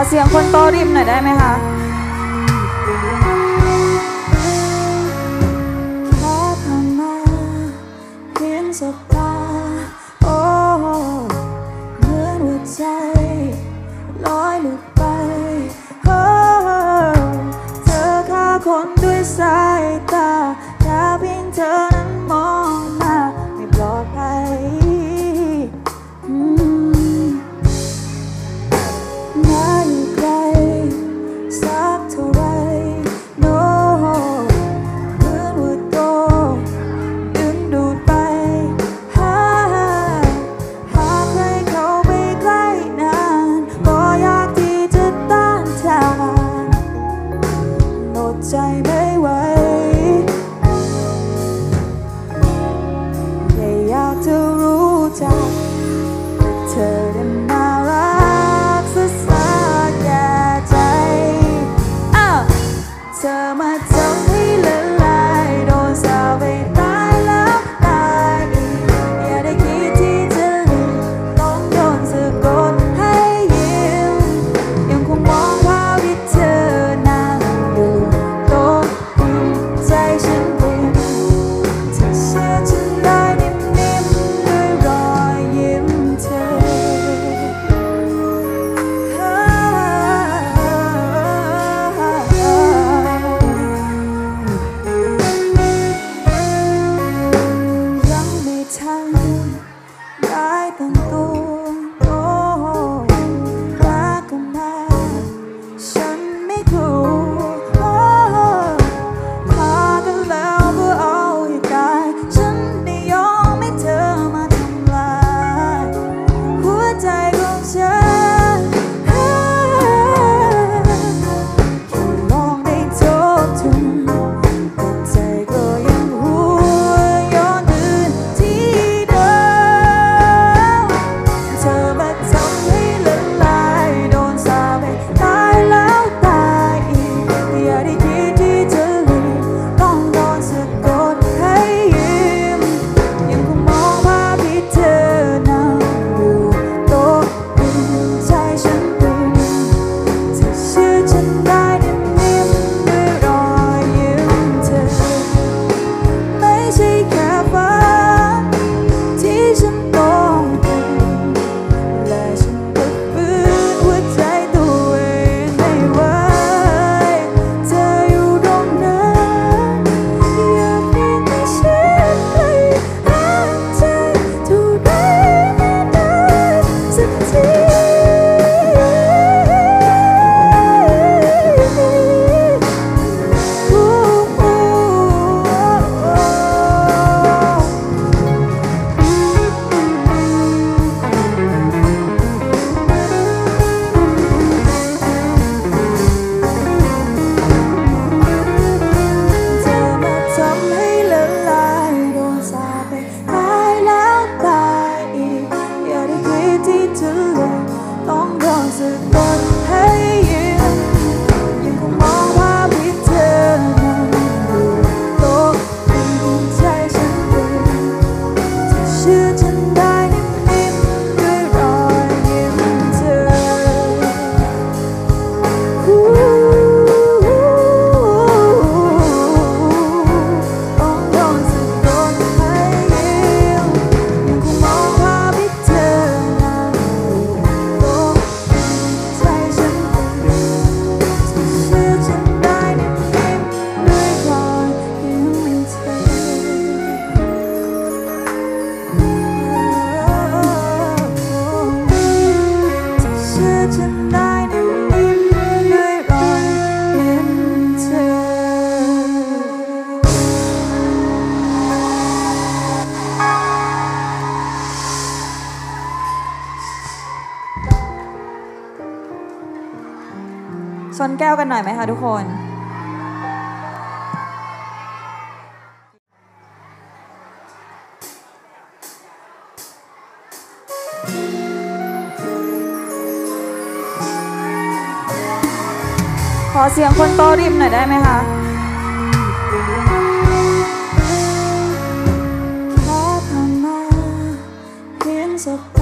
ขอเสียงคนโตริมหน่อยได้ไหมคะ ก้วกันหน่อยไหมคะทุกคน ขอเสียงคนโตริมหน่อยได้ไหมคะเพียสั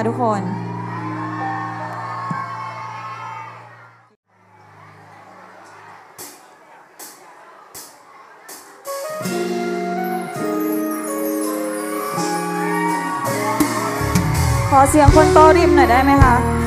คะทุกคนขอเสียงคนโตริมหน่อยได้ไหมคะ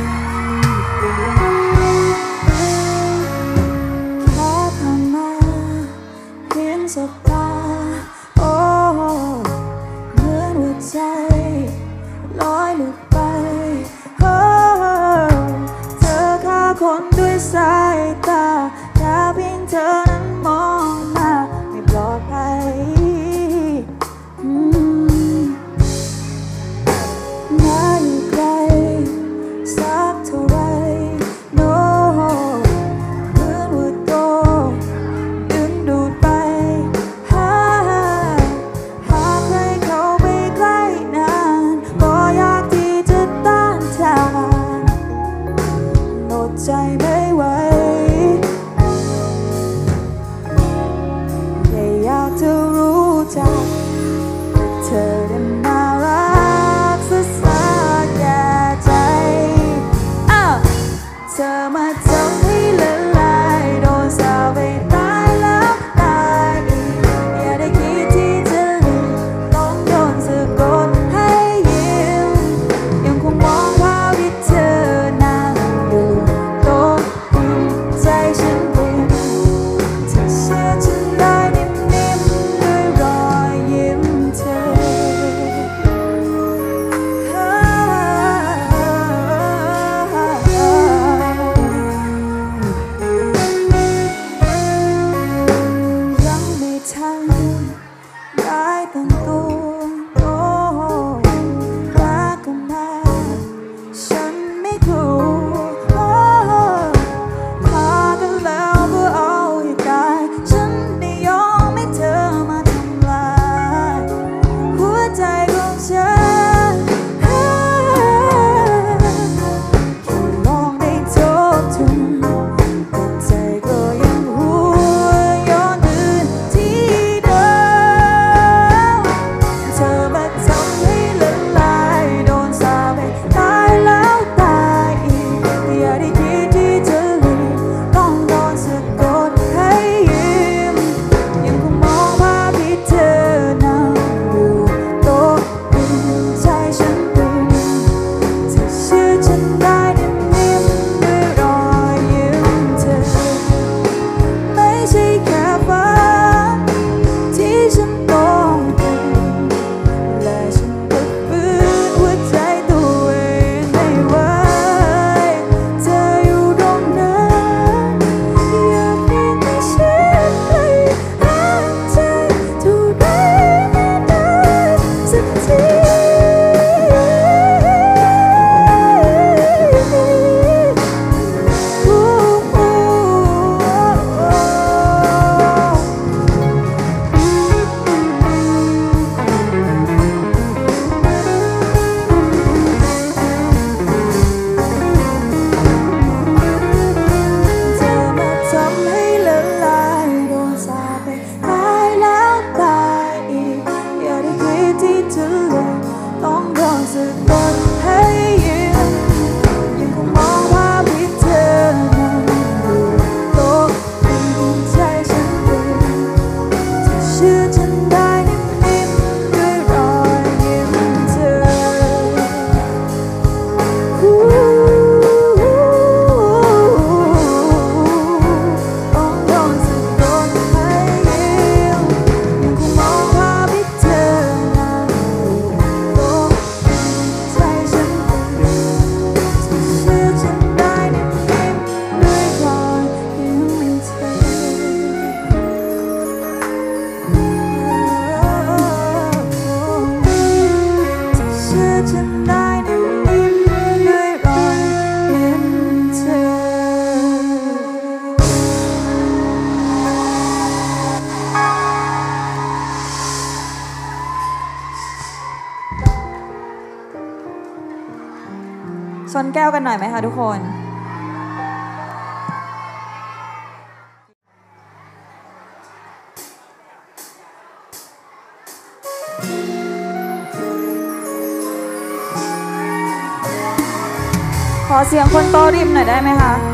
แก้วกันหน่อยไหมคะทุกคนขอเสียงคนโตริมหน่อยได้ไหมคะ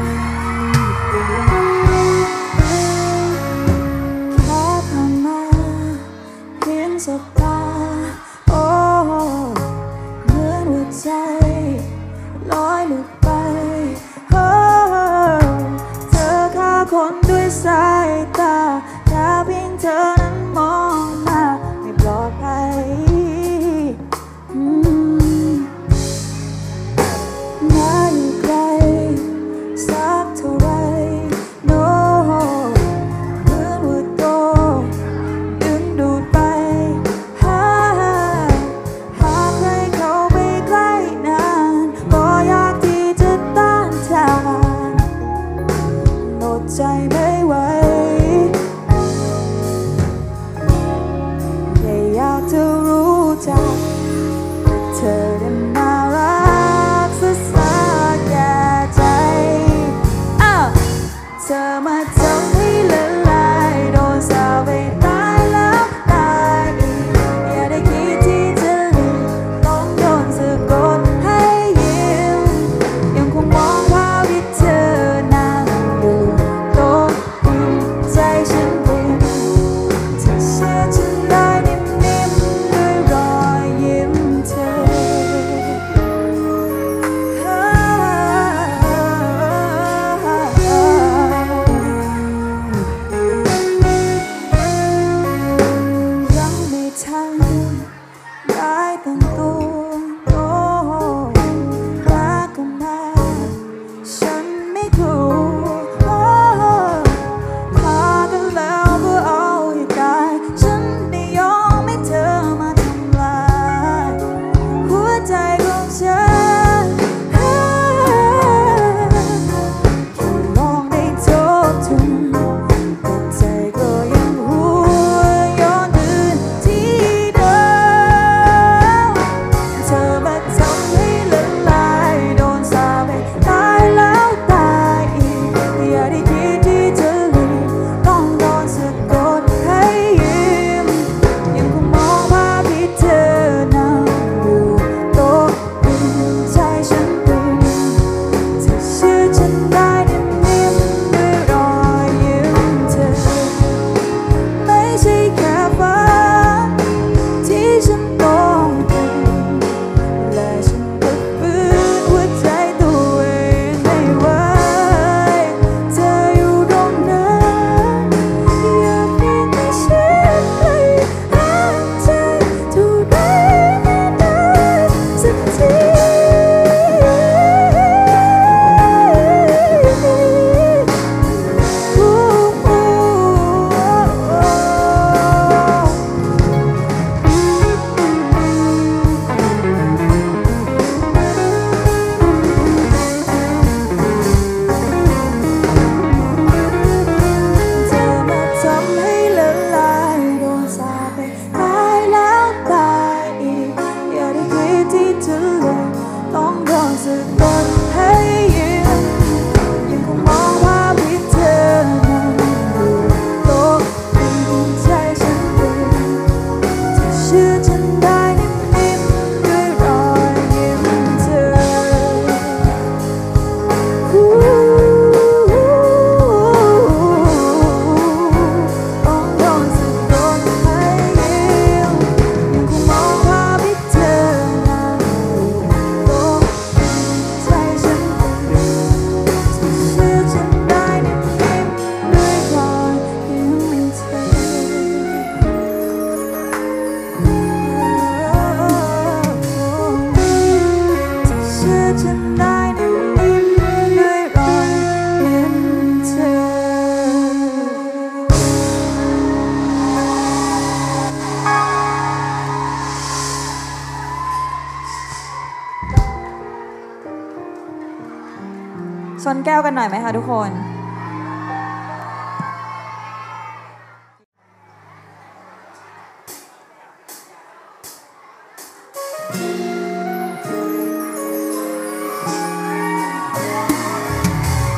ชนแก้วกันหน่อยไหมคะทุกคน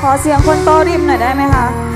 ขอเสียงคนโตริมหน่อยได้ไหมคะ